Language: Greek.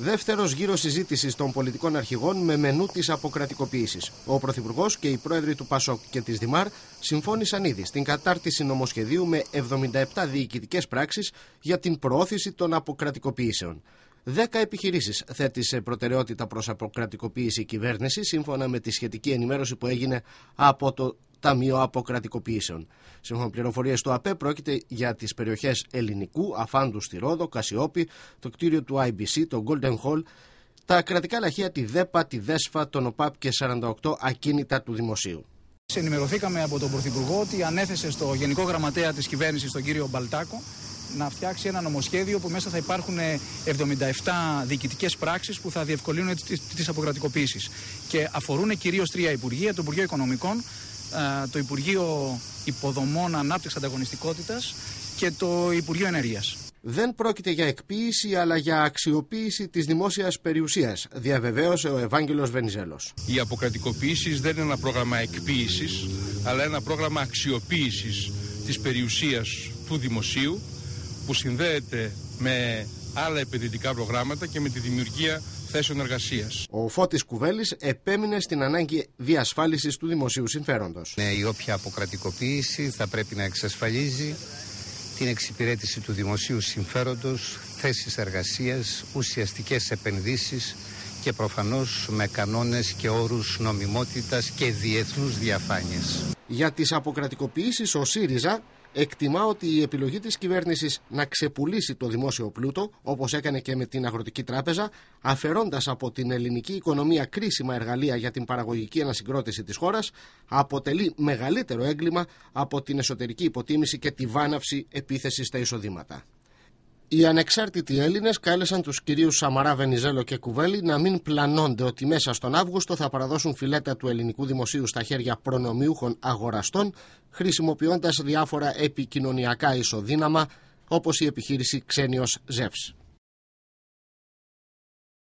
δεύτερος γύρος συζήτησης των πολιτικών αρχηγών με μενού της αποκρατικοποίησης. Ο Πρωθυπουργός και οι πρόεδροι του ΠΑΣΟΚ και της ΔΙΜΑΡ συμφώνησαν ήδη στην κατάρτιση νομοσχεδίου με 77 διοικητικές πράξεις για την προώθηση των αποκρατικοποιήσεων. Δέκα επιχειρήσεις θέτει σε προτεραιότητα προς αποκρατικοποίηση η κυβέρνησης, σύμφωνα με τη σχετική ενημέρωση που έγινε από το Ταμείο Αποκρατικοποιήσεων. Σύμφωνα με πληροφορίες του ΑΠΕ, πρόκειται για τις περιοχές Ελληνικού, Αφάντου στη Ρόδο, Κασιόπη, το κτίριο του IBC, το Golden Hall, τα κρατικά λαχεία, τη ΔΕΠΑ, τη ΔΕΣΦΑ, τον ΟΠΑΠ και 48 ακίνητα του δημοσίου. Ενημερωθήκαμε από τον Πρωθυπουργό ότι ανέθεσε στο Γενικό Γραμματέα της Κυβέρνησης, τον κύριο Μπαλτάκο, να φτιάξει ένα νομοσχέδιο που μέσα θα υπάρχουν 77 διοικητικές πράξεις που θα διευκολύνουν τις αποκρατικοποίησει. Και αφορούν κυρίως τρία υπουργεία: το Υπουργείο Οικονομικών, το Υπουργείο Υποδομών Ανάπτυξης Ανταγωνιστικότητας και το Υπουργείο Ενέργειας. Δεν πρόκειται για εκποίηση αλλά για αξιοποίηση της δημόσιας περιουσίας, διαβεβαίωσε ο Ευάγγελος Βενιζέλος. Οι αποκρατικοποίησεις δεν είναι ένα πρόγραμμα εκποίησης, αλλά ένα πρόγραμμα αξιοποίησης της περιουσίας του δημοσίου που συνδέεται με άλλα επενδυτικά προγράμματα και με τη δημιουργία θέσεων εργασίας. Ο Φώτης Κουβέλης επέμεινε στην ανάγκη διασφάλισης του δημοσίου συμφέροντος. Ναι, η όποια αποκρατικοποίηση θα πρέπει να εξασφαλίζει την εξυπηρέτηση του δημοσίου συμφέροντος, θέσεις εργασίας, ουσιαστικές επενδύσεις και προφανώς με κανόνες και όρους νομιμότητας και διεθνούς διαφάνειας. Για τις αποκρατικοποιήσεις ο ΣΥΡΙΖΑ εκτιμά ότι η επιλογή της κυβέρνησης να ξεπουλήσει το δημόσιο πλούτο, όπως έκανε και με την Αγροτική Τράπεζα, αφαιρώντας από την ελληνική οικονομία κρίσιμα εργαλεία για την παραγωγική ανασυγκρότηση της χώρας, αποτελεί μεγαλύτερο έγκλημα από την εσωτερική υποτίμηση και τη βάναυση επίθεσης στα εισοδήματα. Οι ανεξάρτητοι Έλληνες κάλεσαν τους κυρίους Σαμαρά, Βενιζέλο και Κουβέλη να μην πλανώνται ότι μέσα στον Αύγουστο θα παραδώσουν φιλέτα του ελληνικού δημοσίου στα χέρια προνομιούχων αγοραστών, χρησιμοποιώντας διάφορα επικοινωνιακά ισοδύναμα, όπως η επιχείρηση Ξένιος Ζεύς.